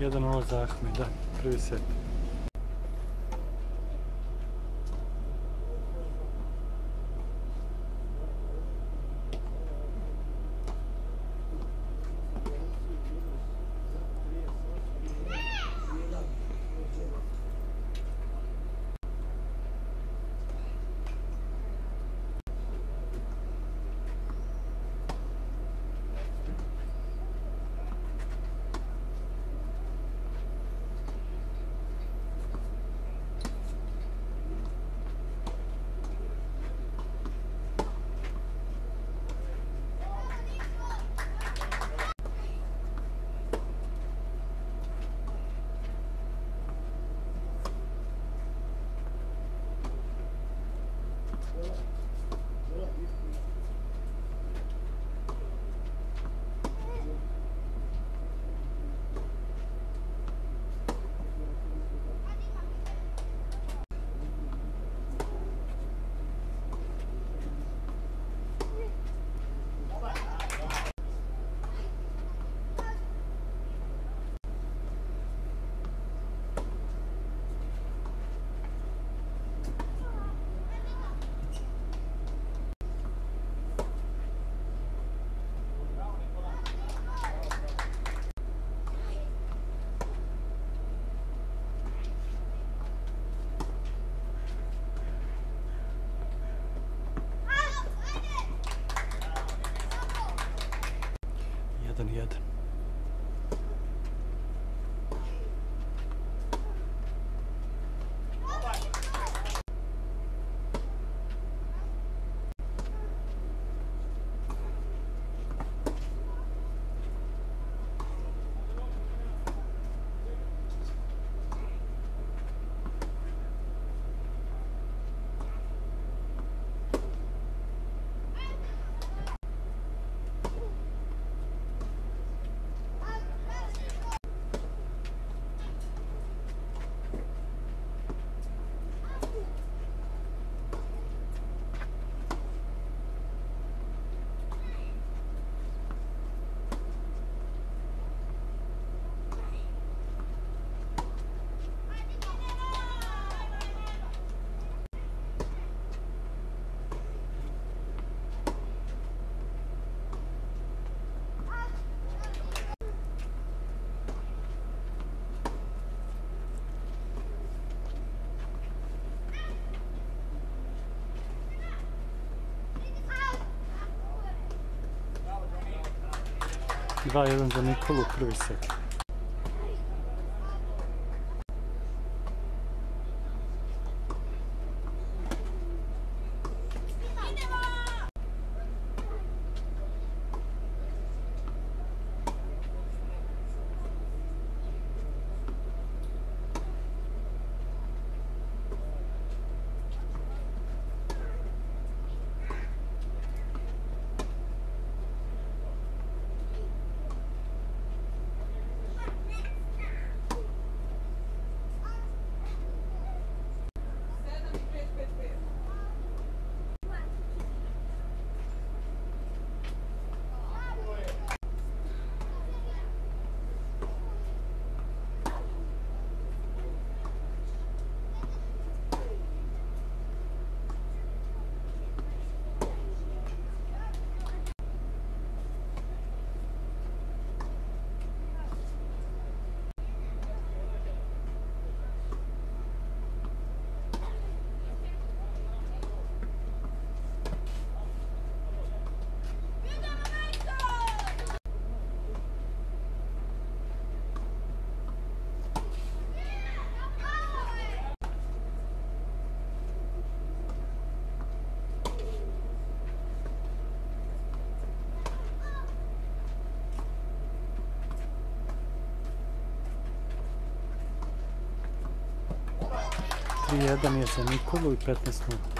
1-0 za Ahmeda, prvi set. Jedan, Vai andando em é colocar isso é aqui. 3-1 je za Nikolu i 15 minuta.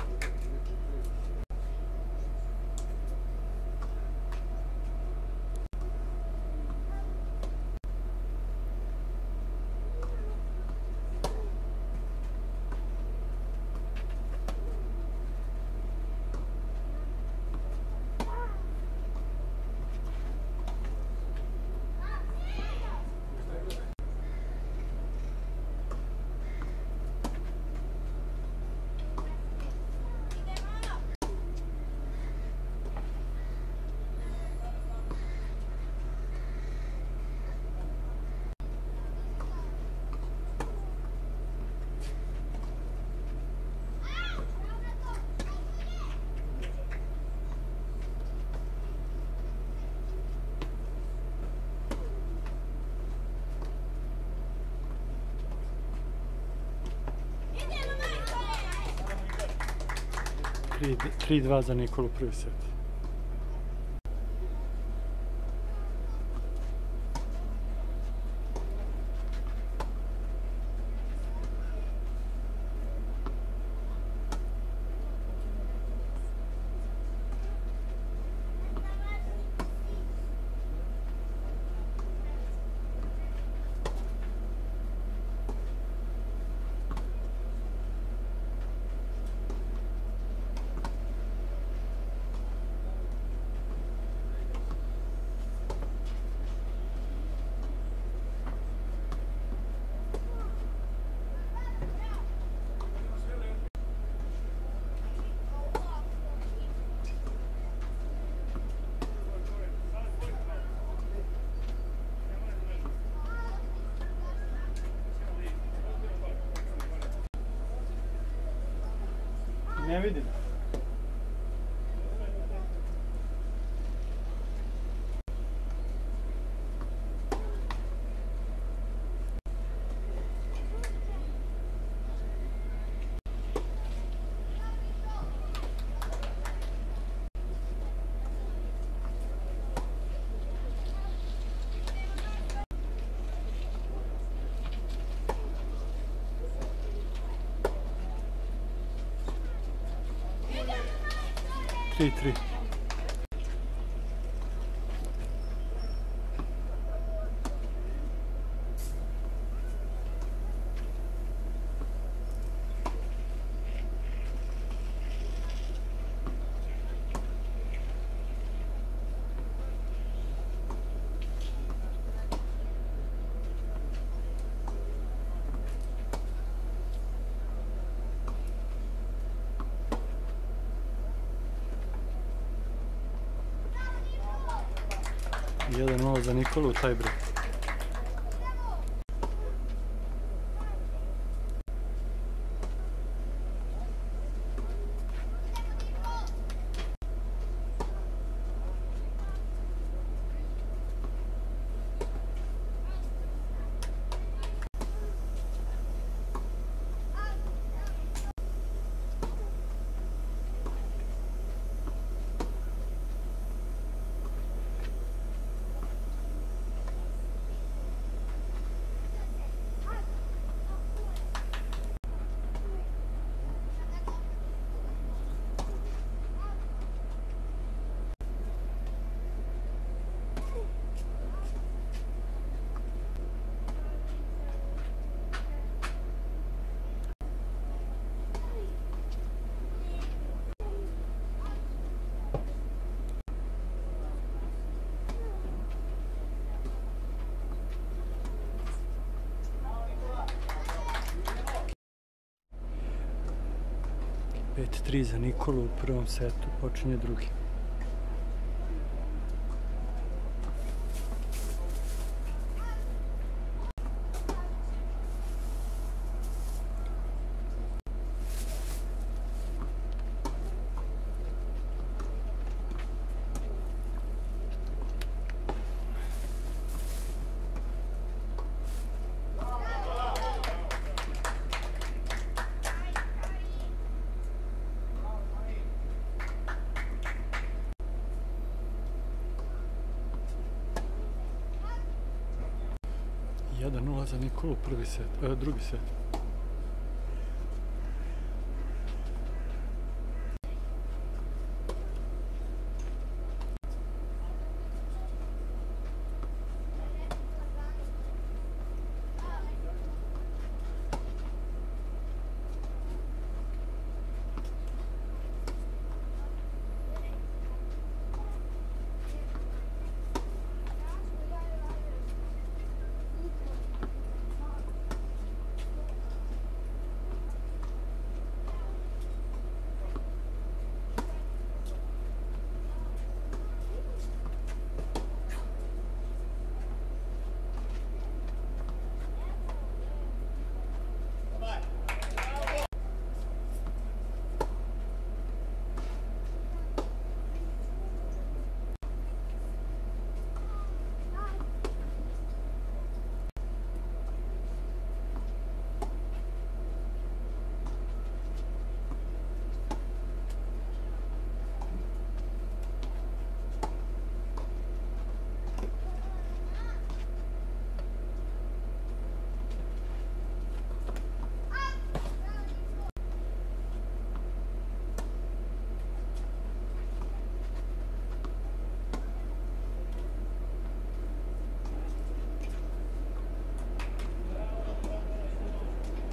3-2 za Nikolu prvi set. Не видели? K3 za Nikolu Tajbru. 5-3 za Nikolu u prvom setu, počinje drugi. Jedan nula za Nikolu, prvi set, eh, drugi set.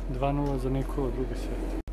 2-0 za neko drugi set.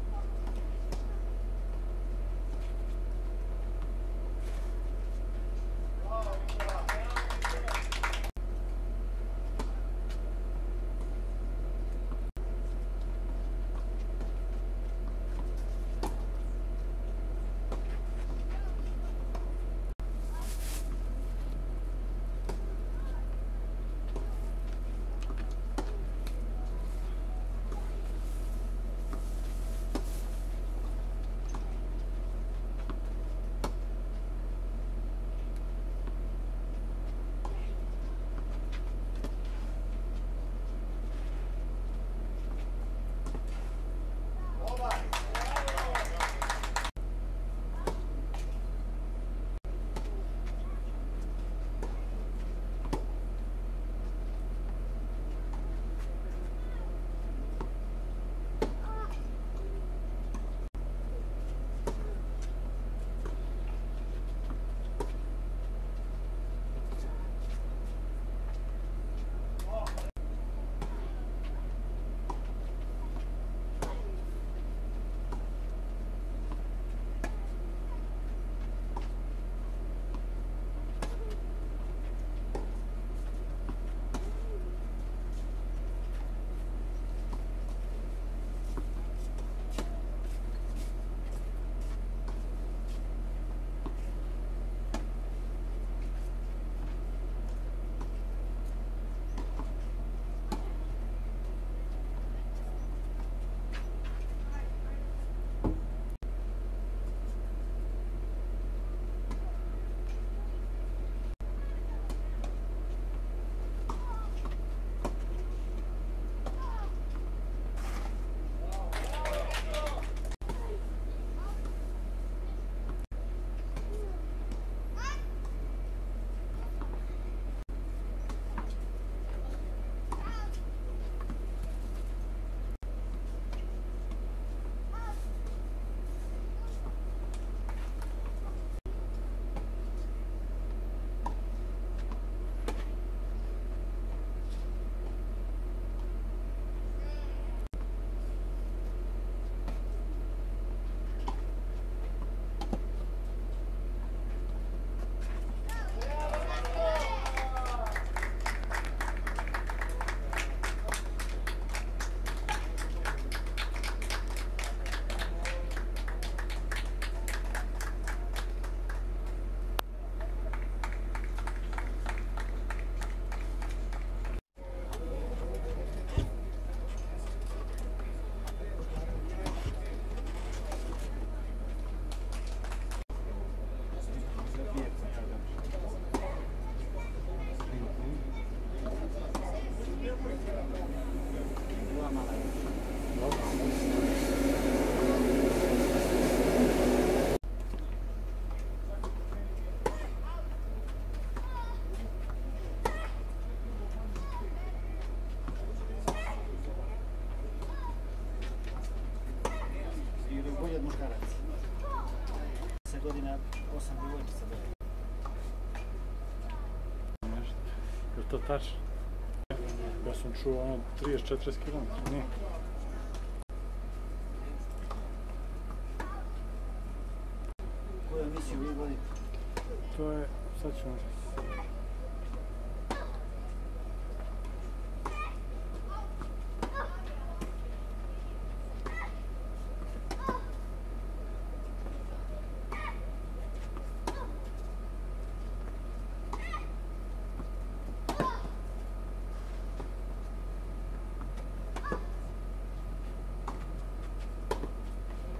8 djevojčica bilo. Nešto. Je to tačno? Ja sam čuo ono 30-40 km, nije. Koju emisiju vi vodite? To je, sad ćemo...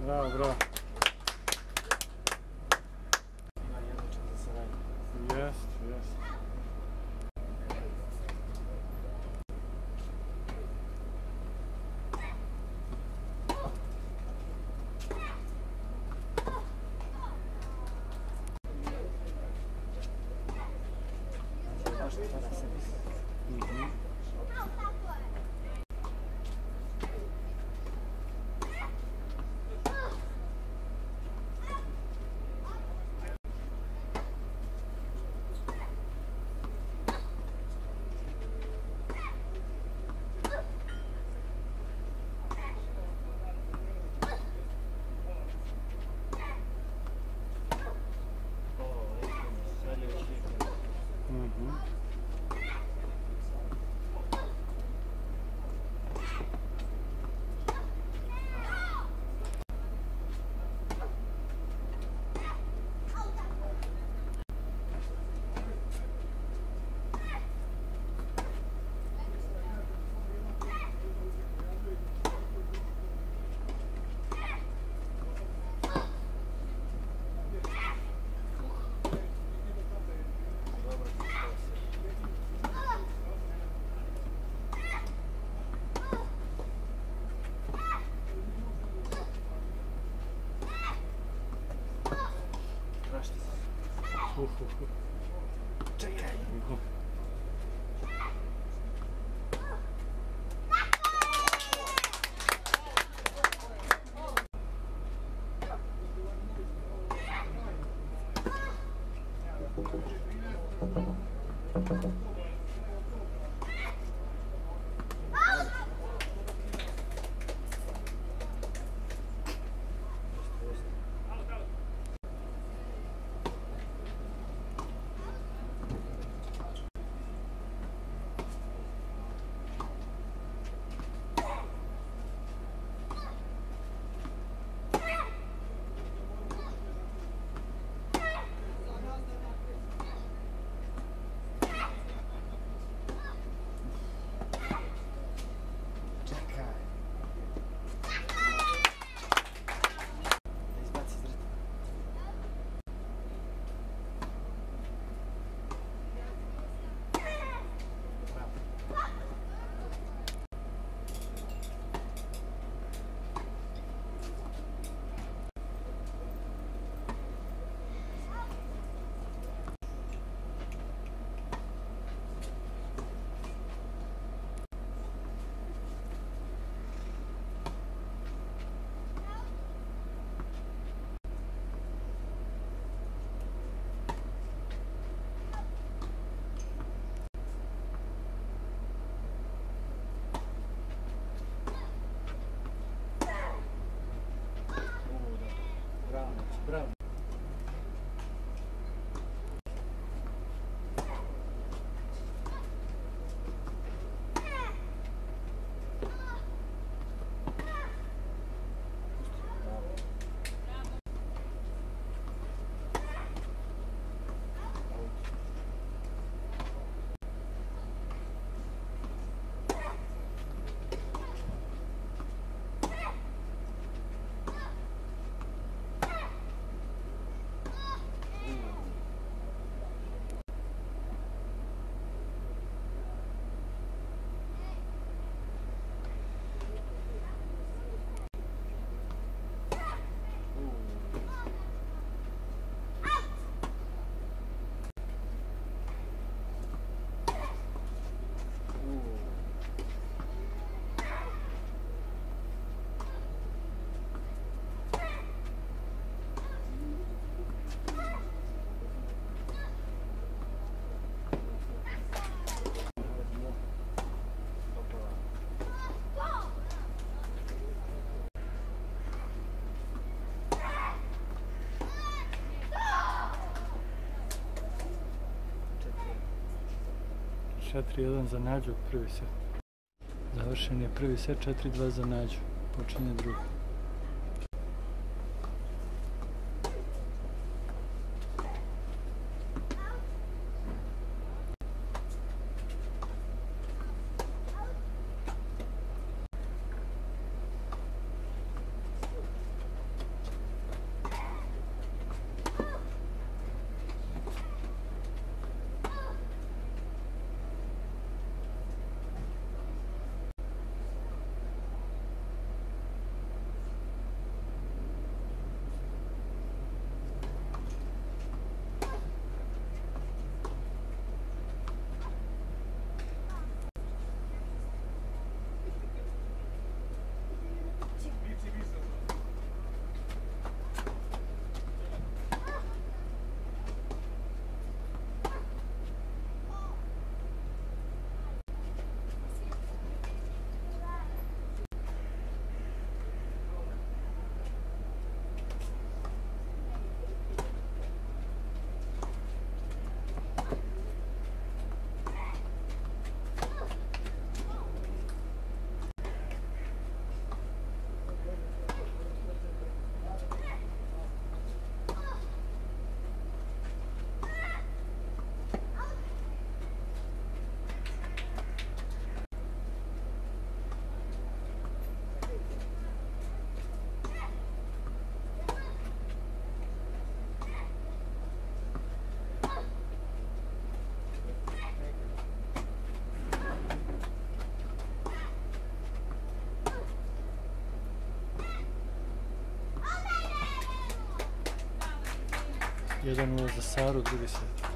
Bravo, bravo. Czekaj. 4-1 za Nađu, prvi set. Završen je prvi set, 4-2 za Nađu, počinje drugi. jedan ulaz za Saru, drugi se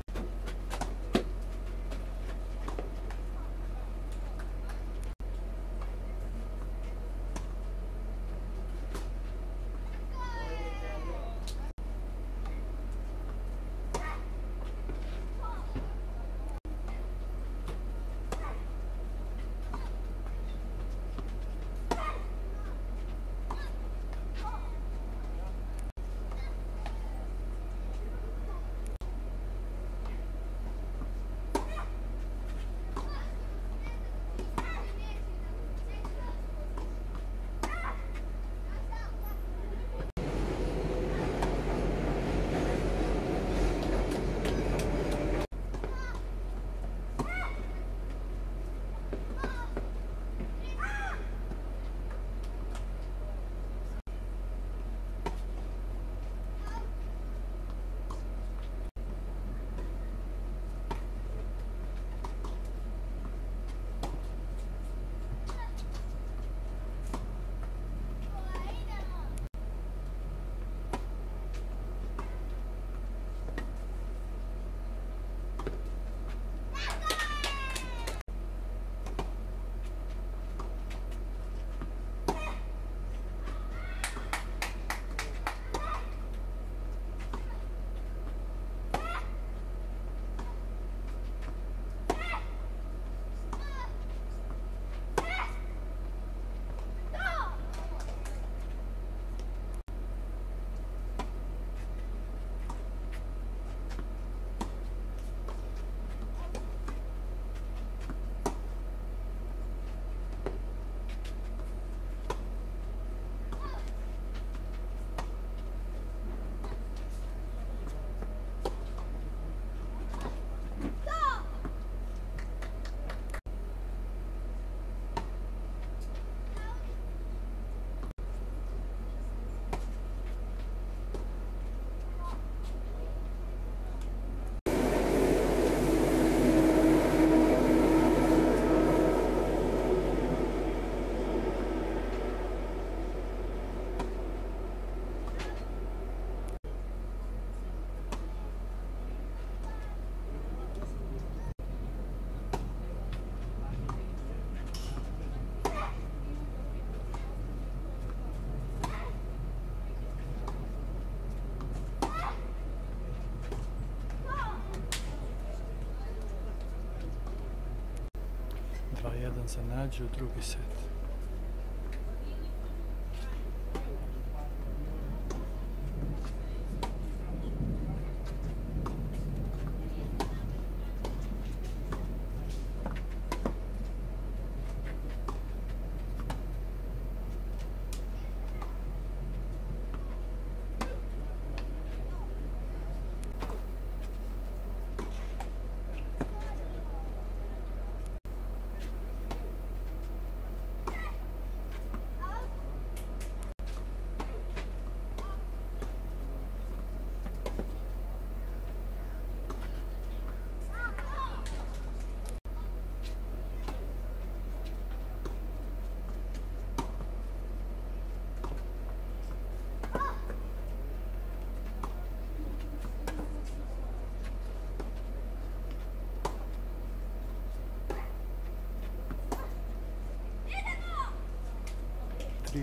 2-1 se nađe, drugi set.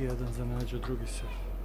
Jedan za Nađu, drugi set.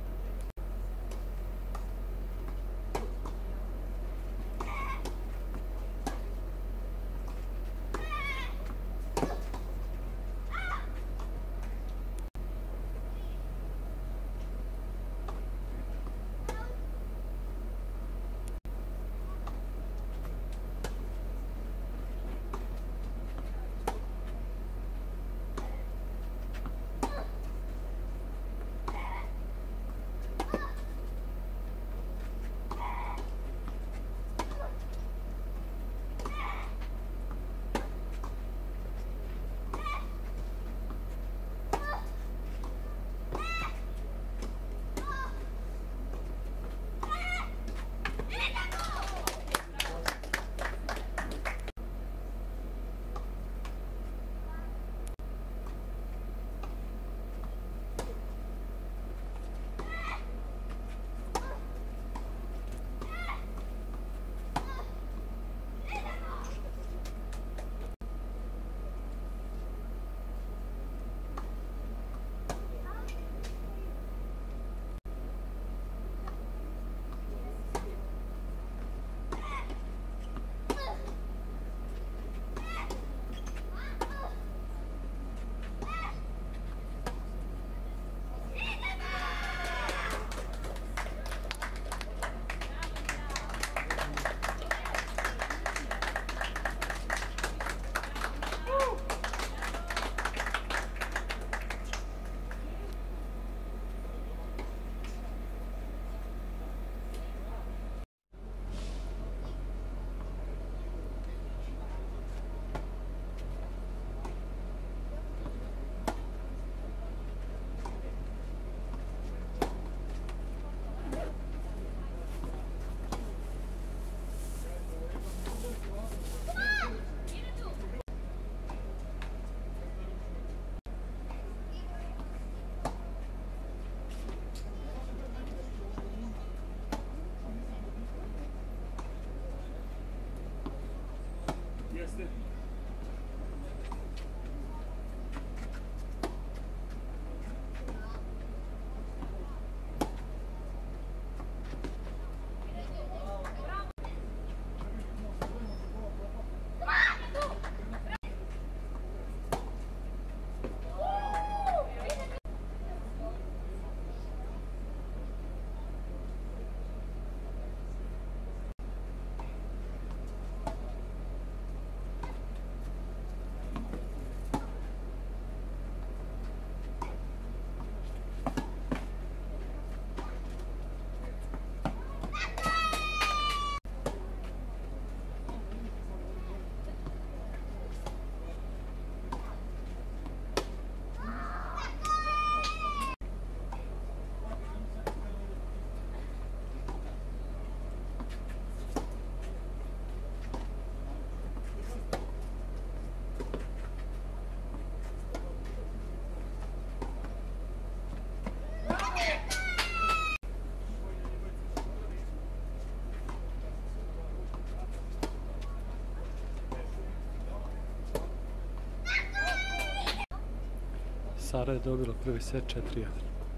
Sara je dobila prvi set 4-1.